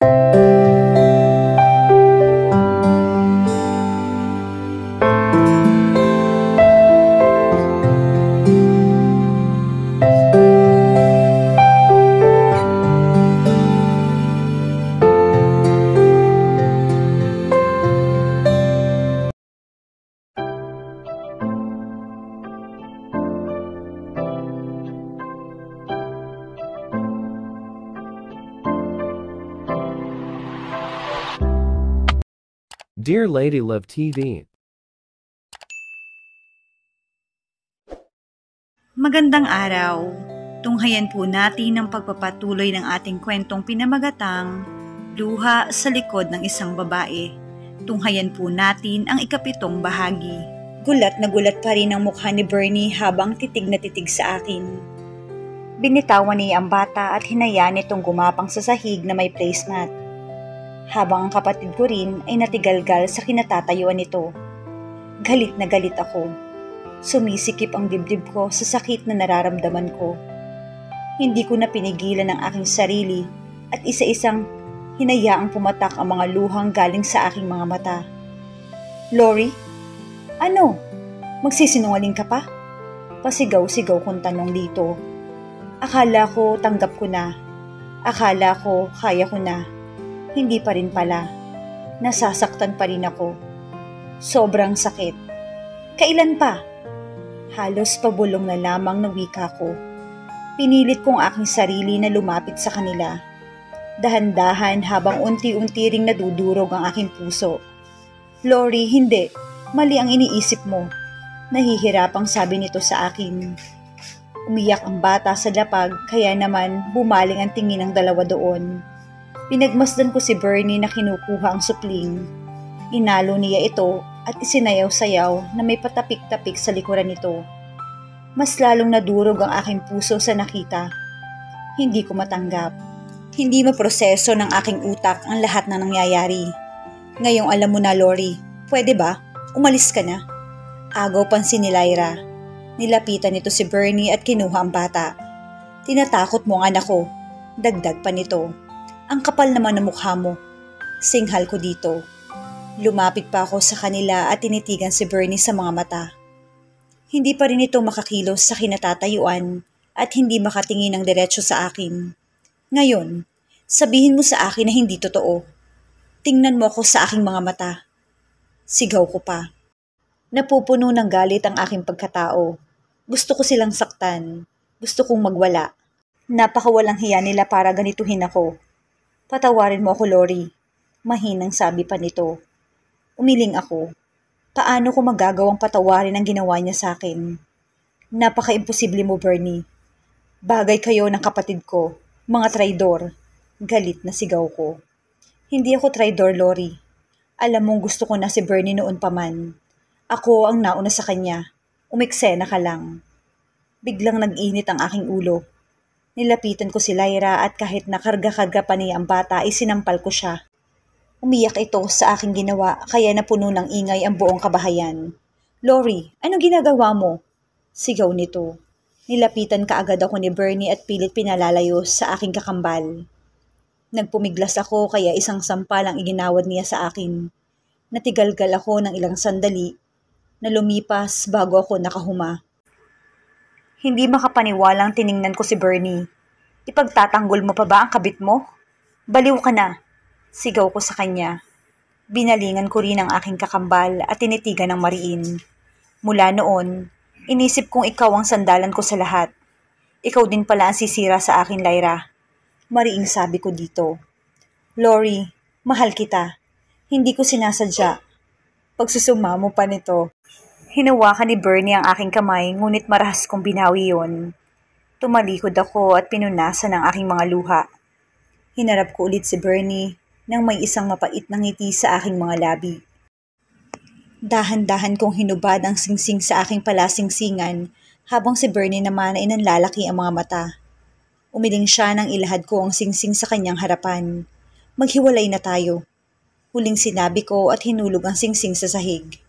Música Dear Lady Love TV, Magandang araw. Tunghayan po natin ang pagpapatuloy ng ating kwentong pinamagatang Luha sa likod ng isang babae. Tunghayan po natin ang ikapitong bahagi. Gulat na gulat pa rin ang mukha ni Bernie habang titig na titig sa akin. Binitawan niya ang bata at hinayaan itong gumapang sa sahig na may placemat. Habang ang kapatid ko rin ay natigalgal sa kinatatayuan nito. Galit na galit ako. Sumisikip ang dibdib ko sa sakit na nararamdaman ko. Hindi ko na pinigilan ang aking sarili at isa-isang hinayaang pumatak ang mga luhang galing sa aking mga mata. Lori? Ano? Magsisinungaling ka pa? Pasigaw-sigaw kong tanong dito. Akala ko tanggap ko na. Akala ko kaya ko na. Hindi pa rin pala. Nasasaktan pa rin ako. Sobrang sakit. Kailan pa? Halos pabulong na lamang ng wika ko. Pinilit kong aking sarili na lumapit sa kanila. Dahan-dahan habang unti-unti ring nadudurog ang aking puso. Lori, hindi. Mali ang iniisip mo. Nahihirapang sabi nito sa akin. Umiyak ang bata sa lapag kaya naman bumaling ang tingin ng dalawa doon. Pinagmasdan ko si Bernie na kinukuha ang supling. Inalo niya ito at isinayaw-sayaw na may patapik-tapik sa likuran nito. Mas lalong nadurog ang aking puso sa nakita. Hindi ko matanggap. Hindi maproseso ng aking utak ang lahat na nangyayari. Ngayong alam mo na, Lori. Pwede ba? Umalis ka na. Agaw pansin ni Lyra. Nilapitan nito si Bernie at kinuha ang bata. Tinatakot mo ang anak ko. Dagdag pa nito. Ang kapal naman ng mukha mo. Singhal ko dito. Lumapit pa ako sa kanila at tinitigan si Bernie sa mga mata. Hindi pa rin ito makakilos sa kinatatayuan at hindi makatingin ng diretsyo sa akin. Ngayon, sabihin mo sa akin na hindi totoo. Tingnan mo ako sa aking mga mata. Sigaw ko pa. Napupuno ng galit ang aking pagkatao. Gusto ko silang saktan. Gusto kong magwala. Napakawalang hiya nila para ganituhin ako. Patawarin mo ako, Lori. Mahinang sabi pa nito. Umiling ako. Paano ko magagawang patawarin ang ginawa niya sa akin? Napaka-imposible mo, Bernie. Bagay kayo ng kapatid ko. Mga traidor. Galit na sigaw ko. Hindi ako traidor, Lori. Alam mong gusto ko na si Bernie noon pa man. Ako ang nauna sa kanya. Umiksena ka lang. Biglang nag-init ang aking ulo. Nilapitan ko si Lyra at kahit nakarga-karga pa niya ang bata ay sinampal ko siya. Umiyak ito sa aking ginawa kaya napuno ng ingay ang buong kabahayan. Lori, ano ginagawa mo? Sigaw nito. Nilapitan kaagad ako ni Bernie at pilit pinalalayo sa aking kakambal. Nagpumiglas ako kaya isang sampal ang iginawad niya sa akin. Natigalgal ako ng ilang sandali na lumipas bago ako nakahuma. Hindi makapaniwalang tiningnan ko si Bernie. Ipagtatanggol mo pa ba ang kabit mo? Baliw ka na. Sigaw ko sa kanya. Binalingan ko rin ang aking kakambal at tinitigan ng mariin. Mula noon, inisip kong ikaw ang sandalan ko sa lahat. Ikaw din pala ang sisira sa akin, Lyra. Mariing sabi ko dito. Lori, mahal kita. Hindi ko sinasadya. Pagsusuma mo pa nito, Hinawakan ni Bernie ang aking kamay ngunit marahas kong binawi yon. Tumalikod ako at pinunasan ang aking mga luha. Hinarap ko ulit si Bernie nang may isang mapait na ngiti sa aking mga labi. Dahan-dahan kong hinubad ang singsing sa aking palasingsingan habang si Bernie naman ay nanlalaki ang mga mata. Umiling siya nang ilahad ko ang singsing sa kanyang harapan. Maghiwalay na tayo. Huling sinabi ko at hinulog ang singsing sa sahig.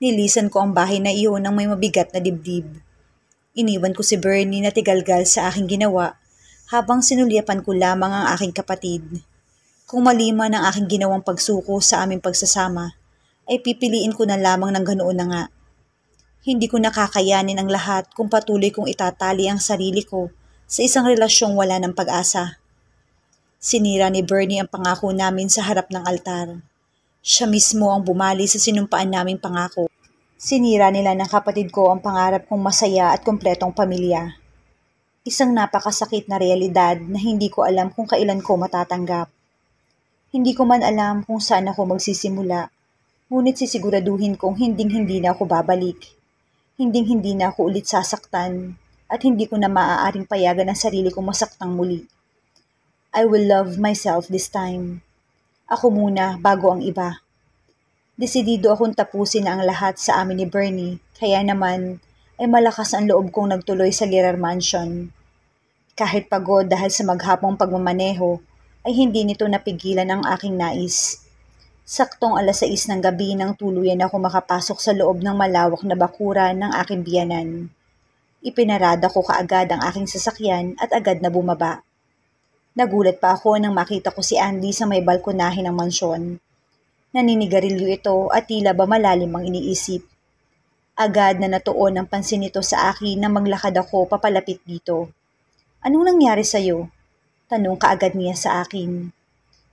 Nilisan ko ang bahay na iyon ng may mabigat na dibdib. Iniwan ko si Bernie na tigalgal sa aking ginawa habang sinulyapan ko lamang ang aking kapatid. Kung mali man ang aking ginawang pagsuko sa aming pagsasama, ay pipiliin ko na lamang ng ganoon na nga. Hindi ko nakakayanin ang lahat kung patuloy kong itatali ang sarili ko sa isang relasyong wala ng pag-asa. Sinira ni Bernie ang pangako namin sa harap ng altar. Siya mismo ang bumali sa sinumpaan naming pangako. Sinira nila ng kapatid ko ang pangarap kong masaya at kompletong pamilya. Isang napakasakit na realidad na hindi ko alam kung kailan ko matatanggap. Hindi ko man alam kung saan ako magsisimula, ngunit sisiguraduhin kong hinding-hindi na ako babalik. Hinding-hindi na ako ulit sasaktan at hindi ko na maaaring payagan ang sarili kong masaktang muli. I will love myself this time. Ako muna bago ang iba. Desidido akong tapusin na ang lahat sa amin ni Bernie, kaya naman ay malakas ang loob kong nagtuloy sa Lirar Mansion. Kahit pagod dahil sa maghapong pagmamaneho, ay hindi nito napigilan ang aking nais. Saktong alas 6 ng gabi nang tuluyan ako makapasok sa loob ng malawak na bakura ng aking biyanan. Ipinarada ko kaagad ang aking sasakyan at agad na bumaba. Nagulat pa ako nang makita ko si Andy sa may balkonahe ng mansyon. Naninigarilyo ito at tila ba malalim ang iniisip. Agad na natuon ang pansin nito sa akin na maglakad ako papalapit dito. Anong nangyari sa'yo? Tanong kaagad niya sa akin.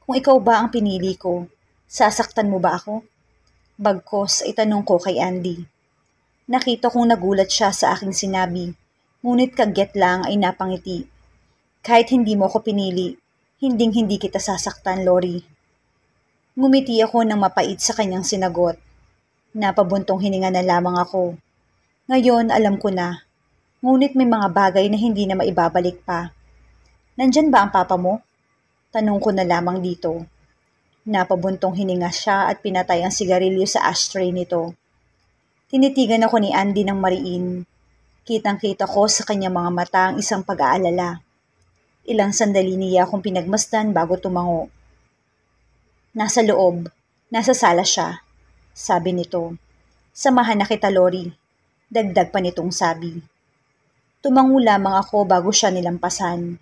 Kung ikaw ba ang pinili ko, sasaktan mo ba ako? Bagkos ay tanong ko kay Andy. Nakita kong nagulat siya sa aking sinabi, ngunit kaget lang ay napangiti. Kahit hindi mo ako pinili, hinding hindi kita sasaktan, Lori. Ngumiti ako ng mapait sa kanyang sinagot. Napabuntong hininga na lamang ako. Ngayon alam ko na. Ngunit may mga bagay na hindi na maibabalik pa. Nandyan ba ang papa mo? Tanong ko na lamang dito. Napabuntong hininga siya at pinatay ang sigarilyo sa ashtray nito. Tinitigan ako ni Andy ng mariin. Kitang-kita ko sa kanyang mga mata ang isang pag-aalala. Ilang sandali niya akong pinagmasdan bago tumango. Nasa loob. Nasa sala siya. Sabi nito. Samahan na kita, Lori. Dagdag pa nitong sabi. Tumango lamang ako bago siya nilampasan.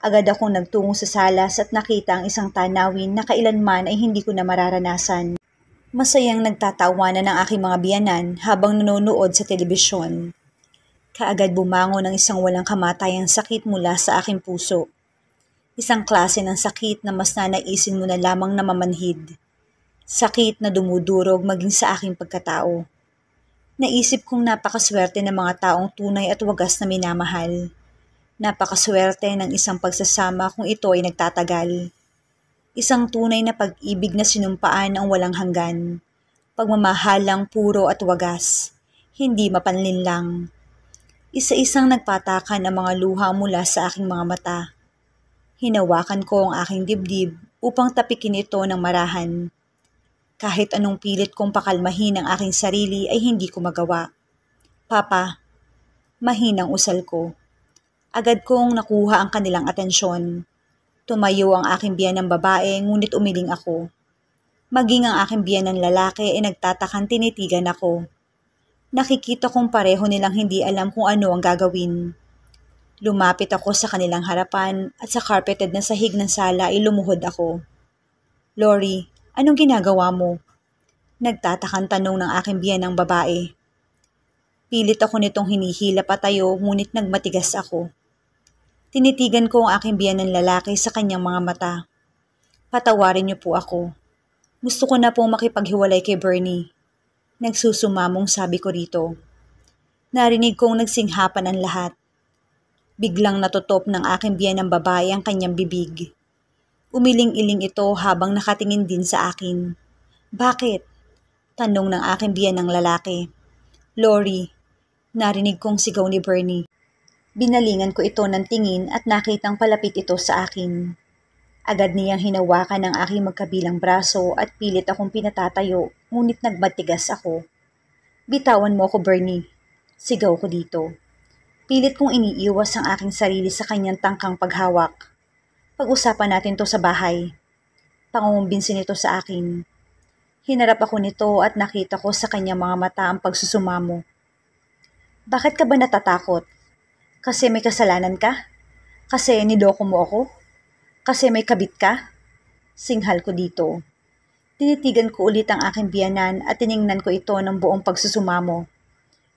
Agad akong nagtungo sa salas at nakita ang isang tanawin na kailanman ay hindi ko na mararanasan. Masayang nagtatawanan ng aking mga biyanan habang nanonood sa telebisyon. Kaagad bumangon ng isang walang kamatayang sakit mula sa aking puso. Isang klase ng sakit na mas nanaisin mo na lamang na mamanhid. Sakit na dumudurog maging sa aking pagkatao. Naisip kong napakaswerte ng mga taong tunay at wagas na minamahal. Napakaswerte ng isang pagsasama kung ito ay nagtatagal. Isang tunay na pag-ibig na sinumpaan ang walang hanggan. Pagmamahalang puro at wagas. Hindi mapanlinlang. Isa-isang nagpatakan ang mga luha mula sa aking mga mata. Hinawakan ko ang aking dibdib upang tapikin ito ng marahan. Kahit anong pilit kong pakalmahin ang aking sarili ay hindi ko magawa. Papa, mahinang usal ko. Agad kong nakuha ang kanilang atensyon. Tumayo ang aking biyan ng babae ngunit umiling ako. Maging ang aking biyan ng lalaki ay nagtatakan tinitigan ako. Nakikita kong pareho nilang hindi alam kung ano ang gagawin. Lumapit ako sa kanilang harapan at sa carpeted na sahig ng sala ay lumuhod ako. Lori, anong ginagawa mo? Nagtatakan tanong ng aking biyan ng babae. Pilit ako nitong hinihila patayo ngunit nagmatigas ako. Tinitigan ko ang aking biyan ng lalaki sa kanyang mga mata. Patawarin niyo po ako. Gusto ko na pong makipaghiwalay kay Bernie. Nagsusumamong sabi ko rito. Narinig kong nagsinghapan ang lahat. Biglang natutop ng aking biyan ng babae ang kanyang bibig. Umiling-iling ito habang nakatingin din sa akin. Bakit? Tanong ng aking biyan ng lalaki. Lori, narinig kong sigaw ni Bernie. Binalingan ko ito ng tingin at nakitang palapit ito sa akin. Agad niyang hinawakan ang aking magkabilang braso at pilit akong pinatatayo, ngunit nagmatigas ako. Bitawan mo ako, Bernie. Sigaw ko dito. Pilit kong iniiwas ang aking sarili sa kanyang tangkang paghawak. Pag-usapan natin to sa bahay. Pangungumbinsin ito sa akin. Hinarap ako nito at nakita ko sa kanyang mga mata ang pagsusumamo. Bakit ka ba natatakot? Kasi may kasalanan ka? Kasi nidoko mo ako? Kasi may kabit ka? Singhal ko dito. Tinitigan ko ulit ang aking biyanan at tiningnan ko ito ng buong pagsusumamo.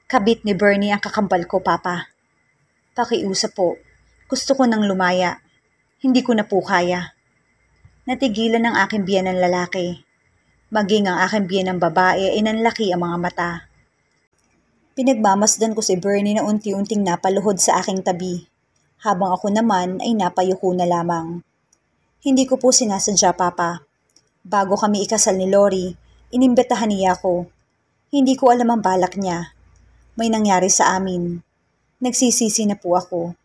Kabit ni Bernie ang kakambal ko, Papa. Pakiusap po. Gusto ko nang lumaya. Hindi ko na po kaya. Natigilan ang aking biyanan lalaki. Maging ang aking biyanang babae ay nanlaki ang mga mata. Pinagmamasdan ko si Bernie na unti-unting napaluhod sa aking tabi, habang ako naman ay napayuko na lamang. Hindi ko po sinasadya, Papa. Bago kami ikasal ni Lori, inimbetahan niya ako. Hindi ko alam ang balak niya. May nangyari sa amin. Nagsisisi na po ako.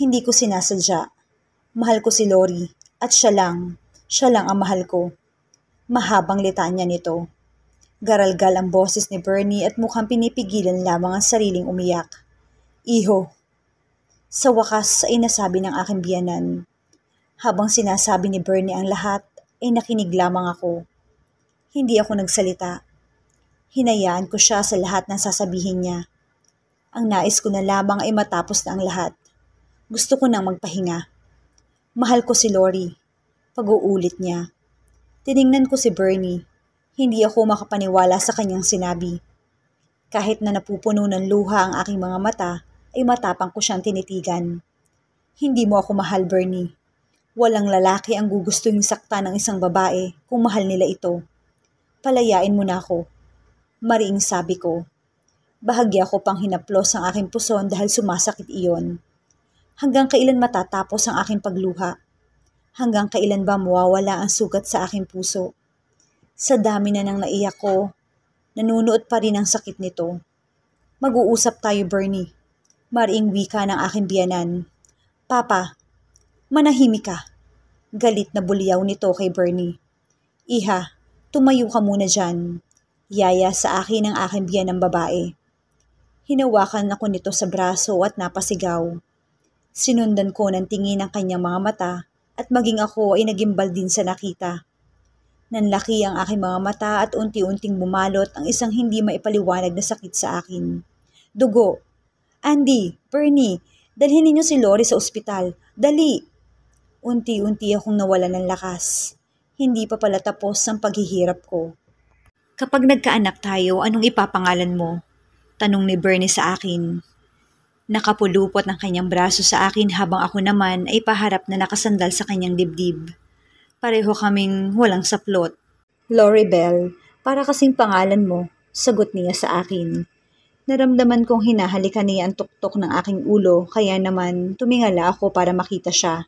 Hindi ko sinasadya. Mahal ko si Lori at siya lang. Siya lang ang mahal ko. Mahabang litanya nito. Garalgal ang boses ni Bernie at mukhang pinipigilan lamang ang sariling umiyak. Iho. Sa wakas ay nasabi ng aking biyanan. Habang sinasabi ni Bernie ang lahat, ay nakinig lamang ako. Hindi ako nagsalita. Hinayaan ko siya sa lahat ng sasabihin niya. Ang nais ko na lamang ay matapos na ang lahat. Gusto ko nang magpahinga. Mahal ko si Lori. Pag-uulit niya. Tiningnan ko si Bernie. Hindi ako makapaniwala sa kanyang sinabi. Kahit na napupuno ng luha ang aking mga mata, ay matapang ko siyang tinitigan. Hindi mo ako mahal, Bernie. Walang lalaki ang gugustuhin sakta ng isang babae kung mahal nila ito. Palayain mo na ako. Mariing sabi ko. Bahagya ko pang hinaplos ang aking puson dahil sumasakit iyon. Hanggang kailan matatapos ang aking pagluha? Hanggang kailan ba mawawala ang sugat sa aking puso? Sa dami na nang naiyak ko, nanunuot pa rin ang sakit nito. Mag-uusap tayo, Bernie. Mariing wika ng aking biyanan. Papa, manahimik ka. Galit na buliyaw nito kay Bernie. Iha, tumayo ka muna dyan. Yaya sa akin ang aking biyanang babae. Hinawakan ako nito sa braso at napasigaw. Sinundan ko ng tingin ang kanyang mga mata at maging ako ay nagimbal din sa nakita. Nanlaki ang aking mga mata at unti-unting bumalot ang isang hindi maipaliwanag na sakit sa akin. Dugo. Andy, Bernie, dalhin ninyo si Lori sa ospital. Dali! Unti-unti akong nawala ng lakas. Hindi pa pala tapos ang paghihirap ko. Kapag nagkaanak tayo, anong ipapangalan mo? Tanong ni Bernie sa akin. Nakapulupot ng kanyang braso sa akin habang ako naman ay paharap na nakasandal sa kanyang dibdib. Pareho kaming walang saplot. Lori Bell, para kasing pangalan mo, sagot niya sa akin. Naramdaman kong hinahalikan niya ang tuktok ng aking ulo kaya naman tumingala ako para makita siya.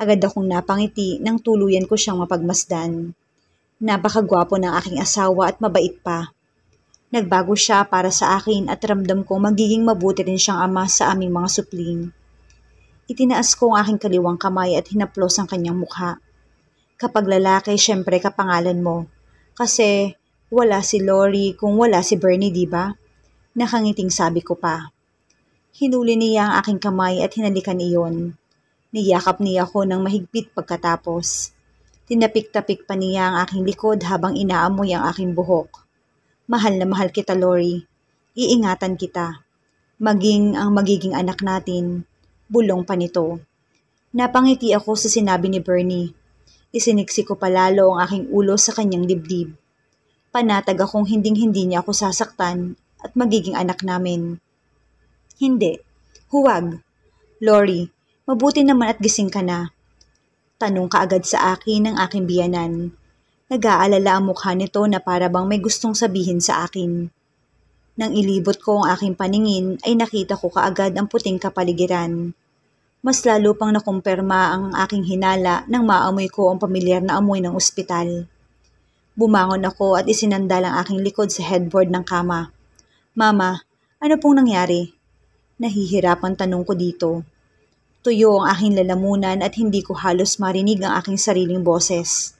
Agad akong napangiti nang tuluyan ko siyang mapagmasdan. Napakagwapo ng aking asawa at mabait pa. Nagbago siya para sa akin at ramdam kong magiging mabuti rin siyang ama sa aming mga supling. Itinaas ko ang aking kaliwang kamay at hinaplos ang kanyang mukha. Kapag lalaki, syempre kapangalan mo. Kasi wala si Lori kung wala si Bernie, di ba? Nakangiting sabi ko pa. Hinuli niya ang aking kamay at hinalikan iyon. Niyakap niya ako ng mahigpit pagkatapos. Tinapik-tapik pa niya ang aking likod habang inaamoy ang aking buhok. Mahal na mahal kita, Lori. Iingatan kita. Maging ang magiging anak natin. Bulong pa nito. Napangiti ako sa sinabi ni Bernie. Isiniksi ko palalo ang aking ulo sa kanyang dibdib. Panatag akong hinding-hindi niya ako sasaktan at magiging anak namin. Hindi. Huwag. Lori, mabuti naman at gising ka na. Tanong kaagad sa akin ng aking biyanan. Nag-aalala ang mukha nito na para bang may gustong sabihin sa akin. Nang ilibot ko ang aking paningin ay nakita ko kaagad ang puting kapaligiran. Mas lalo pang nakumpirma ang aking hinala nang maamoy ko ang pamilyar na amoy ng ospital. Bumangon ako at isinandal ang aking likod sa headboard ng kama. Mama, ano pong nangyari? Nahihirapan tanong ko dito. Tuyo ang aking lalamunan at hindi ko halos marinig ang aking sariling boses.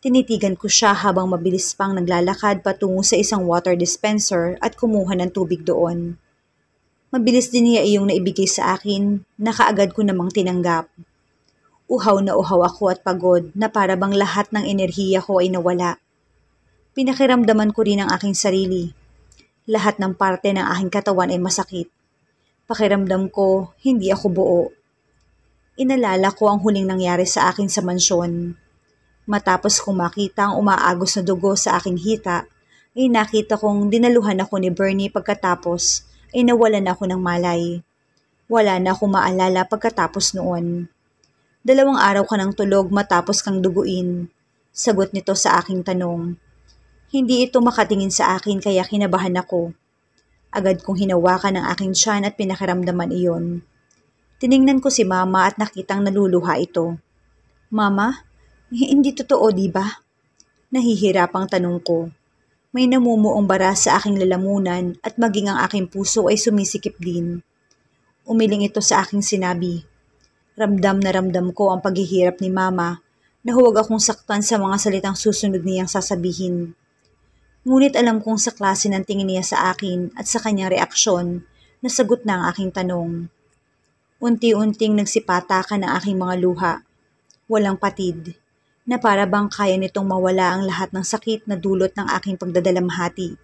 Tinitigan ko siya habang mabilis pang naglalakad patungo sa isang water dispenser at kumuha ng tubig doon. Mabilis din niya iyong naibigay sa akin na kaagad ko namang tinanggap. Uhaw na uhaw ako at pagod na para bang lahat ng enerhiya ko ay nawala. Pinakiramdaman ko rin ang aking sarili. Lahat ng parte ng aking katawan ay masakit. Pakiramdam ko, hindi ako buo. Inalala ko ang huling nangyari sa akin sa mansyon Matapos kong makita ang umaagos na dugo sa aking hita, ay nakita kong dinaluhan ako ni Bernie pagkatapos ay nawalan ako ng malay. Wala na akong maalala pagkatapos noon. Dalawang araw ka ng tulog matapos kang duguin. Sagot nito sa aking tanong. Hindi ito makatingin sa akin kaya kinabahan ako. Agad kong hinawakan ang aking tiyan at pinakaramdaman iyon. Tiningnan ko si mama at nakitang naluluha ito. Mama, hindi totoo di ba? Nahihirapang tanong ko. May namumuong bara sa aking lalamunan at maging ang aking puso ay sumisikip din. Umiling ito sa aking sinabi. Ramdam na ramdam ko ang paghihirap ni mama na huwag akong saktan sa mga salitang susunod niyang sasabihin. Ngunit alam kong sa klase ng tingin niya sa akin at sa kanyang reaksyon, nasagot na ang aking tanong. Unti-unting nagsipatakan ang aking mga luha. Walang patid, na para bang kaya nitong mawala ang lahat ng sakit na dulot ng aking pagdadalamhati.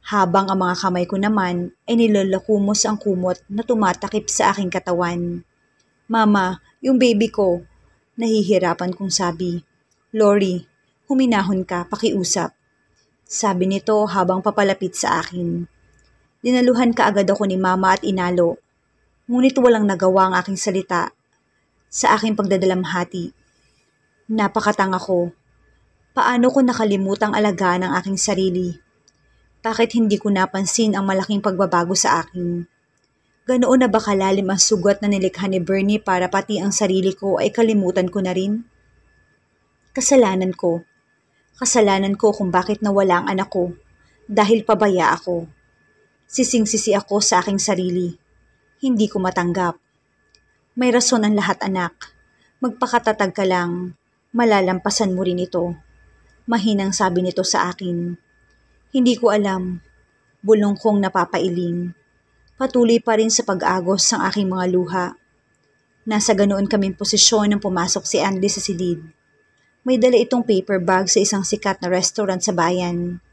Habang ang mga kamay ko naman ay nilalakumos ang kumot na tumatakip sa aking katawan. Mama, yung baby ko, nahihirapan kong sabi. Lori, huminahon ka, pakiusap. Sabi nito habang papalapit sa akin. Dinaluhan ka agad ako ni mama at inalo. Ngunit walang nagawa ang aking salita sa aking pagdadalamhati. Napakatanga ko. Paano ko nakalimutang alagaan ang aking sarili? Bakit hindi ko napansin ang malaking pagbabago sa akin? Ganoon na ba kalalim ang sugat na nilikha ni Bernie para pati ang sarili ko ay kalimutan ko na rin? Kasalanan ko Kasalanan ko kung bakit nawala ang anak ko dahil pabaya ako. Sising-sisi ako sa aking sarili. Hindi ko matanggap. May rason ang lahat anak. Magpakatatag ka lang. Malalampasan mo rin ito. Mahinang sabi nito sa akin. Hindi ko alam. Bulong kong napapailing. Patuloy pa rin sa pag-agos ng aking mga luha. Nasa ganoon kaming posisyon nang pumasok si Andy sa silid. May dala itong paper bag sa isang sikat na restaurant sa bayan.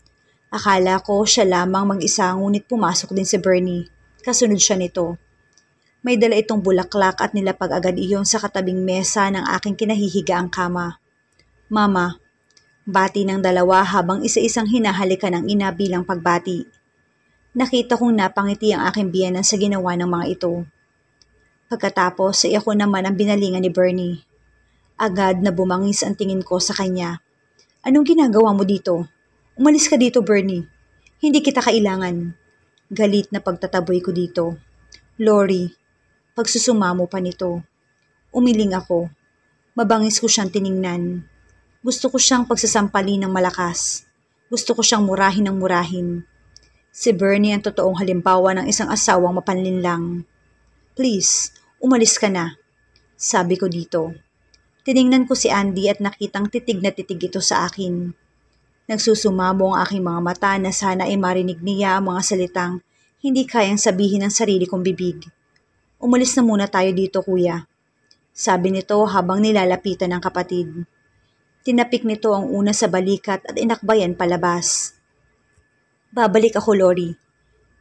Akala ko siya lamang mag-isa ngunit pumasok din si Bernie. Kasunod siya nito. May dala itong bulaklak at nilapag agad iyon sa katabing mesa ng aking kinahihiga ang kama. Mama, bati ng dalawa habang isa-isang hinahalikan ng ina bilang pagbati. Nakita kong napangiti ang aking biyanan sa ginawa ng mga ito. Pagkatapos ay ako naman ang binalingan ni Bernie. Agad na bumangis ang tingin ko sa kanya. Anong ginagawa mo dito? Umalis ka dito, Bernie. Hindi kita kailangan. Galit na pagtataboy ko dito. Lori, pagsusumamo pa nito. Umiling ako. Mabangis ko siyang tiningnan. Gusto ko siyang pagsasampalin ng malakas. Gusto ko siyang murahin ng murahin. Si Bernie ang totoong halimbawa ng isang asawang mapanlinlang. Please, umalis ka na. Sabi ko dito. Tiningnan ko si Andy at nakitang titig na titig ito sa akin. Nagsusumamo ang aking mga mata na sana ay marinig niya ang mga salitang hindi kayang sabihin ng sarili kong bibig. Umalis na muna tayo dito kuya. Sabi nito habang nilalapitan ng kapatid. Tinapik nito ang una sa balikat at inakbayan palabas. Babalik ako, Lori.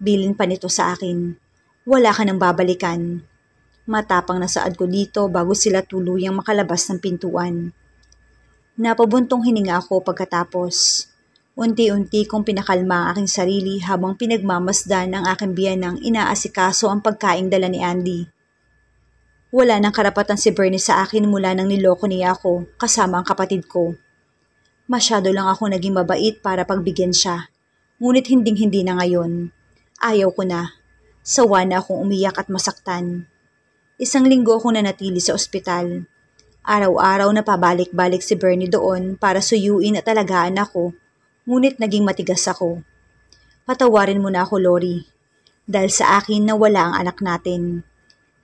Bilin pa nito sa akin. Wala ka nang babalikan. Matapang na saad ko dito bago sila tuluyang makalabas ng pintuan. Napabuntong hininga ako pagkatapos. Unti-unti kong pinakalma ang aking sarili habang pinagmamasdan ng aking biyanang inaasikaso ang pagkaing dala ni Andy. Wala nang karapatan si Bernie sa akin mula nang niloko niya ako kasama ang kapatid ko. Masyado lang ako naging mabait para pagbigyan siya. Ngunit hinding-hindi na ngayon. Ayaw ko na. Sawa na akong umiyak at masaktan. Isang linggo akong nanatili sa ospital. Araw-araw na pabalik-balik si Bernie doon para suyuin at alagaan ako, ngunit naging matigas ako. Patawarin mo na ako, Lori. Dahil sa akin na wala ang anak natin.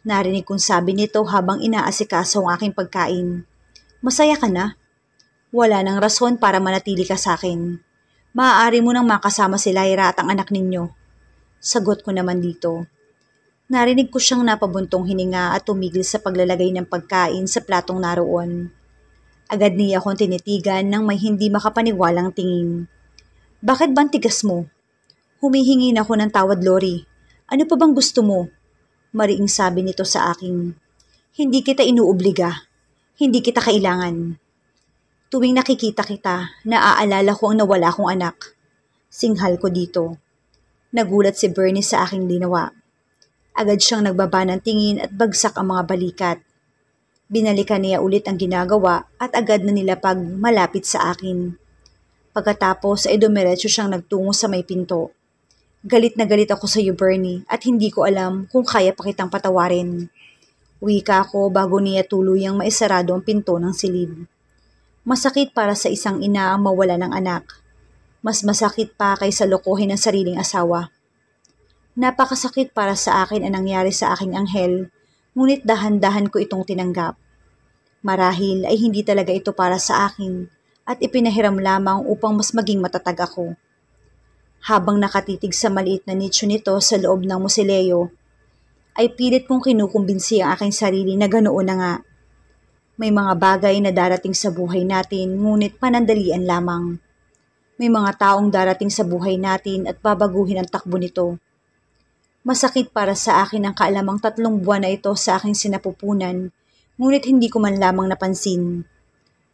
Narinig kong sabi nito habang inaasikaso ang aking pagkain. Masaya ka na? Wala nang rason para manatili ka sa akin. Maaari mo nang makasama si Lyra at ang anak ninyo. Sagot ko naman dito. Narinig ko siyang napabuntong hininga at tumigil sa paglalagay ng pagkain sa platong naroon. Agad niya akong tinitigan nang may hindi makapaniwalang tingin. Bakit bang tigas mo? Humihingi na ako ng tawad, Lori. Ano pa bang gusto mo? Mariing sabi nito sa akin. Hindi kita inuobliga. Hindi kita kailangan. Tuwing nakikita kita, naaalala ko ang nawala kong anak. Singhal ko dito. Nagulat si Bernie sa aking linawa. Agad siyang nagbaba ng tingin at bagsak ang mga balikat. Binalikan niya ulit ang ginagawa at agad na nilapag malapit sa akin. Pagkatapos ay dumiretso siyang nagtungo sa may pinto. Galit na galit ako sa iyo, Bernie, at hindi ko alam kung kaya pa kitang patawarin. Wika ko bago niya tuluyang maisarado ang pinto ng silid. Masakit para sa isang ina ang mawala ng anak. Mas masakit pa kaysa lokohin ng sariling asawa. Napakasakit para sa akin ang nangyari sa aking anghel, ngunit dahan-dahan ko itong tinanggap. Marahil ay hindi talaga ito para sa akin at ipinahiram lamang upang mas maging matatag ako. Habang nakatitig sa maliit na nicho nito sa loob ng musileo, ay pilit kong kinukumbinsi ang aking sarili na ganoon na nga. May mga bagay na darating sa buhay natin ngunit panandalian lamang. May mga taong darating sa buhay natin at babaguhin ang takbo nito. Masakit para sa akin ang kaalamang tatlong buwan na ito sa aking sinapupunan, ngunit hindi ko man lamang napansin.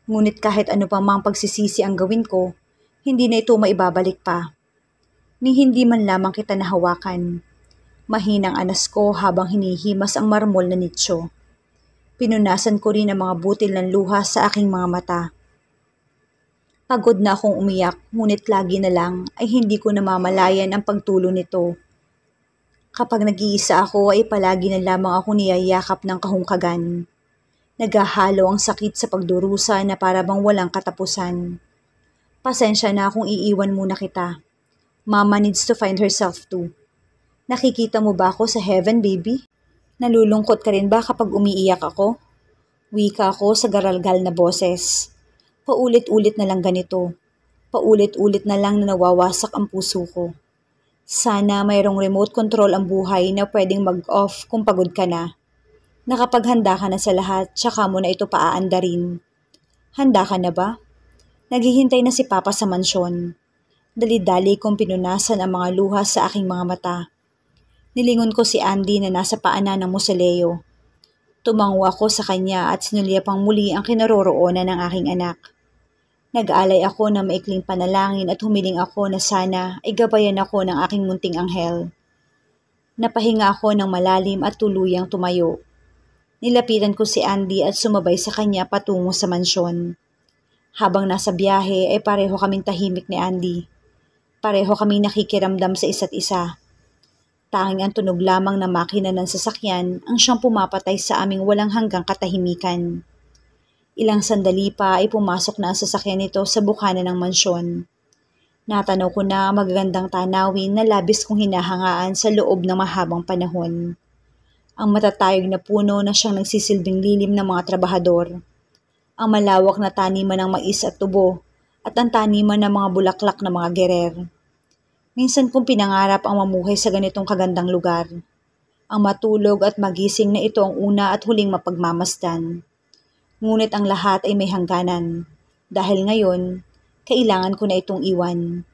Ngunit kahit ano pa mang pagsisisi ang gawin ko, hindi na ito maibabalik pa. Ni hindi man lamang kita nahawakan. Mahinang anas ko habang hinihimas ang marmol na nitso. Pinunasan ko rin ang mga butil ng luha sa aking mga mata. Pagod na akong umiyak, ngunit lagi na lang ay hindi ko namamalayan ang pagtulo nito. Kapag nag-iisa ako ay palagi na lamang ako niyayakap ng kahungkagan. Naghahalo ang sakit sa pagdurusa na para bang walang katapusan. Pasensya na kung iiwan muna kita. Mama needs to find herself too. Nakikita mo ba ako sa heaven, baby? Nalulungkot ka rin ba kapag umiiyak ako? Wika ako sa garalgal na boses. Paulit-ulit na lang ganito. Paulit-ulit na lang na nawawasak ang puso ko. Sana mayroong remote control ang buhay na pwedeng mag-off kung pagod ka na. Nakapaghanda ka na sa lahat, tsaka mo na ito paaandarin. Handa ka na ba? Naghihintay na si Papa sa mansyon. Dali-dali kong pinunasan ang mga luha sa aking mga mata. Nilingon ko si Andy na nasa paanan ng musileo. Tumango ako sa kanya at sinulyapang muli ang kinaroroonan ng aking anak. Nag-alay ako ng maikling panalangin at humiling ako na sana ay gabayan ako ng aking munting anghel. Napahinga ako ng malalim at tuluyang tumayo. Nilapitan ko si Andy at sumabay sa kanya patungo sa mansyon. Habang nasa biyahe ay pareho kaming tahimik ni Andy. Pareho kaming nakikiramdam sa isa't isa. Tanging ang tunog lamang na makina ng sasakyan ang siyang pumapatay sa aming walang hanggang katahimikan. Ilang sandali pa ay pumasok na ang sasakyan nito sa bukana ng mansyon. Natanaw ko na ang magagandang tanawin na labis kong hinahangaan sa loob ng mahabang panahon. Ang matatayog na puno na siyang nagsisilbing lilim ng mga trabahador. Ang malawak na taniman ng mais at tubo at ang taniman ng mga bulaklak na mga gerer Minsan kong pinangarap ang mamuhay sa ganitong kagandang lugar. Ang matulog at magising na ito ang una at huling mapagmamasdan. Ngunit ang lahat ay may hangganan. Dahil ngayon, kailangan ko na itong iwan.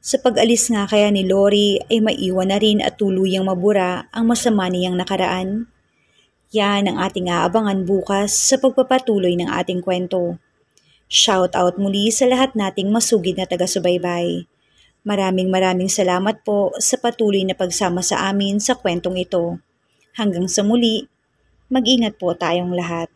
Sa pag-alis nga kaya ni Lori ay maiwan na rin at tuluyang mabura ang masama niyang nakaraan. Yan ang ating aabangan bukas sa pagpapatuloy ng ating kwento. Shout out muli sa lahat nating masugid na taga-subaybay. Maraming maraming salamat po sa patuloy na pagsama sa amin sa kwentong ito. Hanggang sa muli, mag-ingat po tayong lahat.